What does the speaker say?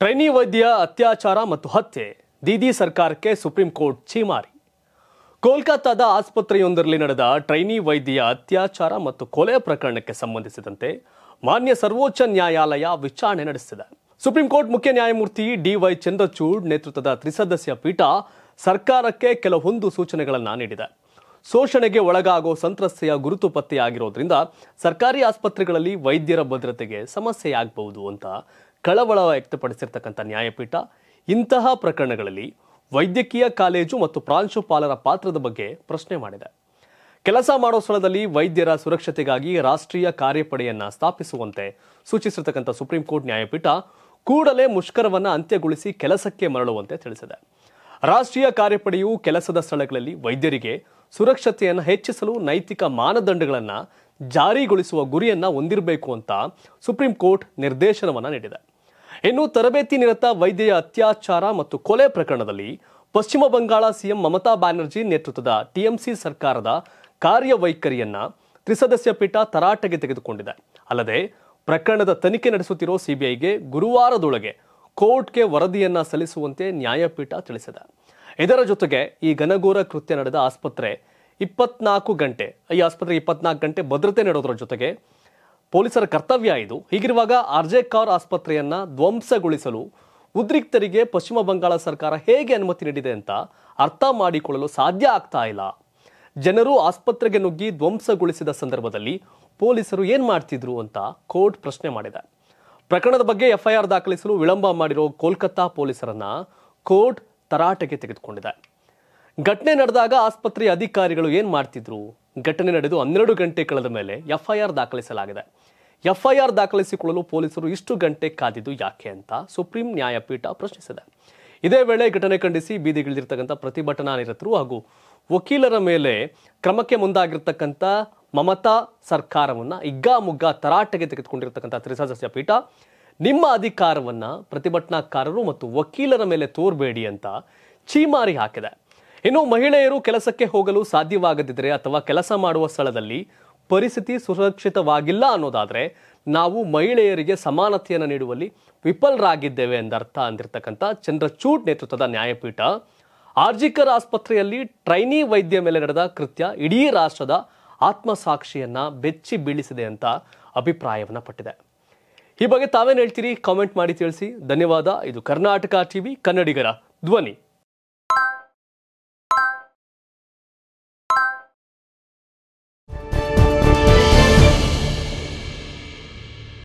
Trainee ವೈದ್ಯ ಅತ್ಯಾಚಾರ ಮತ್ತು ಹತ್ಯೆ ದೀದಿ ಸರ್ಕಾರಕ್ಕೆ ಸುಪ್ರೀಂ ಕೋರ್ಟ್ ಛೀಮಾರಿ. ಕೋಲ್ಕತ್ತಾದ ಆಸ್ಪತ್ರೆಯೊಂದರಲ್ಲಿ ನಡೆದ ಟ್ರೈನಿ ವೈದ್ಯ ಅತ್ಯಾಚಾರ ಮತ್ತು ಕೊಲೆ ಪ್ರಕರಣಕ್ಕೆ ಸಂಬಂಧಿಸಿದಂತೆ ಮಾನ್ಯ ಸರ್ವೋಚ್ಚ ನ್ಯಾಯಾಲಯ ವಿಚಾರಣೆ ನಡೆಸಿದೆ. ಸುಪ್ರೀಂ ಕೋರ್ಟ್ ಮುಖ್ಯ ನ್ಯಾಯಮೂರ್ತಿ ಡಿವೈ ಚಂದ್ರಚೂಡ್ ನೇತೃತ್ವದ ತ್ರಿಸದಸ್ಯ ಪೀಠ ಸರ್ಕಾರಕ್ಕೆ ಕೆಲವೊಂದು ಸೂಚನೆಗಳನ್ನು ನೀಡಿದೆ. ಶೋಷಣೆಗೆ ಒಳಗಾಗೋ ಸಂತ್ರಸ್ತೆಯ ಗುರುತು ಪತ್ತೆಯಾಗಿರೋದ್ರಿಂದ ಸರ್ಕಾರಿ ಆಸ್ಪತ್ರೆಗಳಲ್ಲಿ ವೈದ್ಯರ ಭದ್ರತೆಗೆ ಸಮಸ್ಯೆಯಾಗಬಹುದು ಅಂತ ಕಳವಳ ವ್ಯಕ್ತಪಡಿಸಿರ್ತಕ್ಕಂಥ ನ್ಯಾಯಪೀಠ ಇಂತಹ ಪ್ರಕರಣಗಳಲ್ಲಿ ವೈದ್ಯಕೀಯ ಕಾಲೇಜು ಮತ್ತು ಪ್ರಾಂಶುಪಾಲರ ಪಾತ್ರದ ಬಗ್ಗೆ ಪ್ರಶ್ನೆ ಮಾಡಿದೆ. ಕೆಲಸ ಮಾಡೋ ಸ್ಥಳದಲ್ಲಿ ವೈದ್ಯರ ಸುರಕ್ಷತೆಗಾಗಿ ರಾಷ್ಟ್ರೀಯ ಕಾರ್ಯಪಡೆಯನ್ನ ಸ್ಥಾಪಿಸುವಂತೆ ಸೂಚಿಸಿರ್ತಕ್ಕಂಥ ಸುಪ್ರೀಂ ಕೋರ್ಟ್ ನ್ಯಾಯಪೀಠ ಕೂಡಲೇ ಮುಷ್ಕರವನ್ನ ಅಂತ್ಯಗೊಳಿಸಿ ಕೆಲಸಕ್ಕೆ ಮರಳುವಂತೆ ತಿಳಿಸಿದೆ. ರಾಷ್ಟ್ರೀಯ ಕಾರ್ಯಪಡೆಯು ಕೆಲಸದ ಸ್ಥಳಗಳಲ್ಲಿ ವೈದ್ಯರಿಗೆ ಸುರಕ್ಷತೆಯನ್ನು ಹೆಚ್ಚಿಸಲು ನೈತಿಕ ಮಾನದಂಡಗಳನ್ನು ಜಾರಿಗೊಳಿಸುವ ಗುರಿಯನ್ನು ಹೊಂದಿರಬೇಕು ಅಂತ ಸುಪ್ರೀಂ ಕೋರ್ಟ್ ನಿರ್ದೇಶನವನ್ನು ನೀಡಿದೆ. ಇನ್ನು ತರಬೇತಿ ನಿರತ ವೈದ್ಯೆಯ ಅತ್ಯಾಚಾರ ಮತ್ತು ಕೊಲೆ ಪ್ರಕರಣದಲ್ಲಿ ಪಶ್ಚಿಮ ಬಂಗಾಳ ಸಿಎಂ ಮಮತಾ ಬ್ಯಾನರ್ಜಿ ನೇತೃತ್ವದ ಟಿಎಂಸಿ ಸರ್ಕಾರದ ಕಾರ್ಯವೈಖರಿಯನ್ನ ತ್ರಿಸದಸ್ಯ ಪೀಠ ತರಾಟೆಗೆ ತೆಗೆದುಕೊಂಡಿದೆ. ಅಲ್ಲದೆ ಪ್ರಕರಣದ ತನಿಖೆ ನಡೆಸುತ್ತಿರುವ ಸಿಬಿಐಗೆ ಗುರುವಾರದೊಳಗೆ ಕೋರ್ಟ್ಗೆ ವರದಿಯನ್ನ ಸಲ್ಲಿಸುವಂತೆ ನ್ಯಾಯಪೀಠ ತಿಳಿಸಿದೆ. ಇದರ ಜೊತೆಗೆ ಈ ಘನಘೋರ ಕೃತ್ಯ ನಡೆದ ಆಸ್ಪತ್ರೆ ಇಪ್ಪತ್ನಾಲ್ಕು ಗಂಟೆ, ಈ ಆಸ್ಪತ್ರೆ ಇಪ್ಪತ್ನಾಲ್ಕು ಗಂಟೆ ಭದ್ರತೆ ನೀಡೋದ್ರ ಜೊತೆಗೆ ಪೊಲೀಸರ ಕರ್ತವ್ಯ ಇದು. ಹೀಗಿರುವಾಗ ಆರ್ಜೆ ಕಾರ್ ಆಸ್ಪತ್ರೆಯನ್ನ ಧ್ವಂಸಗೊಳಿಸಲು ಉದ್ರಿಕ್ತರಿಗೆ ಪಶ್ಚಿಮ ಬಂಗಾಳ ಸರ್ಕಾರ ಹೇಗೆ ಅನುಮತಿ ನೀಡಿದೆ ಅಂತ ಅರ್ಥ ಮಾಡಿಕೊಳ್ಳಲು ಸಾಧ್ಯ ಆಗ್ತಾ ಇಲ್ಲ. ಜನರು ಆಸ್ಪತ್ರೆಗೆ ನುಗ್ಗಿ ಧ್ವಂಸಗೊಳಿಸಿದ ಸಂದರ್ಭದಲ್ಲಿ ಪೊಲೀಸರು ಏನ್ ಮಾಡ್ತಿದ್ರು ಅಂತ ಕೋರ್ಟ್ ಪ್ರಶ್ನೆ ಮಾಡಿದೆ. ಪ್ರಕರಣದ ಬಗ್ಗೆ ಎಫ್ಐಆರ್ ದಾಖಲಿಸಲು ವಿಳಂಬ ಮಾಡಿರೋ ಕೋಲ್ಕತ್ತಾ ಪೊಲೀಸರನ್ನ ಕೋರ್ಟ್ ತರಾಟೆಗೆ ತೆಗೆದುಕೊಂಡಿದೆ. ಘಟನೆ ನಡೆದಾಗ ಆಸ್ಪತ್ರೆಯ ಅಧಿಕಾರಿಗಳು ಏನು ಮಾಡ್ತಿದ್ರು? ಘಟನೆ ನಡೆದು ಹನ್ನೆರಡು ಗಂಟೆ ಕಳೆದ ಮೇಲೆ ಎಫ್ಐಆರ್ ದಾಖಲಿಸಲಾಗಿದೆ. ಎಫ್ಐಆರ್ ದಾಖಲಿಸಿಕೊಳ್ಳಲು ಪೊಲೀಸರು ಇಷ್ಟು ಗಂಟೆ ಕಾದಿದ್ದು ಯಾಕೆ ಅಂತ ಸುಪ್ರೀಂ ನ್ಯಾಯಪೀಠ ಪ್ರಶ್ನಿಸಿದೆ. ಇದೇ ವೇಳೆ ಘಟನೆ ಖಂಡಿಸಿ ಬೀದಿಗಿಳಿದಿರ್ತಕ್ಕಂಥ ಪ್ರತಿಭಟನಾ ನಿರತರು ಹಾಗೂ ವಕೀಲರ ಮೇಲೆ ಕ್ರಮಕ್ಕೆ ಮುಂದಾಗಿರ್ತಕ್ಕಂಥ ಮಮತಾ ಸರ್ಕಾರವನ್ನು ಇಗ್ಗಾಮುಗ್ಗಾ ತರಾಟೆಗೆ ತೆಗೆದುಕೊಂಡಿರ್ತಕ್ಕಂಥ ತ್ರಿಸದಸ್ಯ ಪೀಠ, ನಿಮ್ಮ ಅಧಿಕಾರವನ್ನು ಪ್ರತಿಭಟನಾಕಾರರು ಮತ್ತು ವಕೀಲರ ಮೇಲೆ ತೋರಬೇಡಿ ಅಂತ ಛೀಮಾರಿ ಹಾಕಿದೆ. ಇನ್ನು ಮಹಿಳೆಯರು ಕೆಲಸಕ್ಕೆ ಹೋಗಲು ಸಾಧ್ಯವಾಗದಿದ್ದರೆ ಅಥವಾ ಕೆಲಸ ಮಾಡುವ ಸ್ಥಳದಲ್ಲಿ ಪರಿಸ್ಥಿತಿ ಸುರಕ್ಷಿತವಾಗಿಲ್ಲ ಅನ್ನೋದಾದರೆ ನಾವು ಮಹಿಳೆಯರಿಗೆ ಸಮಾನತೆಯನ್ನು ನೀಡುವಲ್ಲಿ ವಿಫಲರಾಗಿದ್ದೇವೆ ಎಂದರ್ಥ ಅಂದಿರತಕ್ಕಂಥ ಚಂದ್ರಚೂಡ್ ನೇತೃತ್ವದ ನ್ಯಾಯಪೀಠ, ಆರ್ಜಿಕರ್ ಆಸ್ಪತ್ರೆಯಲ್ಲಿ ಟ್ರೈನಿ ವೈದ್ಯ ಮೇಲೆ ನಡೆದ ಕೃತ್ಯ ಇಡೀ ರಾಷ್ಟ್ರದ ಆತ್ಮಸಾಕ್ಷಿಯನ್ನ ಬೆಚ್ಚಿ ಬೀಳಿಸಿದೆ ಅಂತ ಅಭಿಪ್ರಾಯವನ್ನ ಪಟ್ಟಿದೆ. ಈ ಬಗ್ಗೆ ತಾವೇನು ಹೇಳ್ತೀರಿ? ಕಾಮೆಂಟ್ ಮಾಡಿ ತಿಳಿಸಿ. ಧನ್ಯವಾದ. ಇದು ಕರ್ನಾಟಕ ಟಿವಿ, ಕನ್ನಡಿಗರ ಧ್ವನಿ.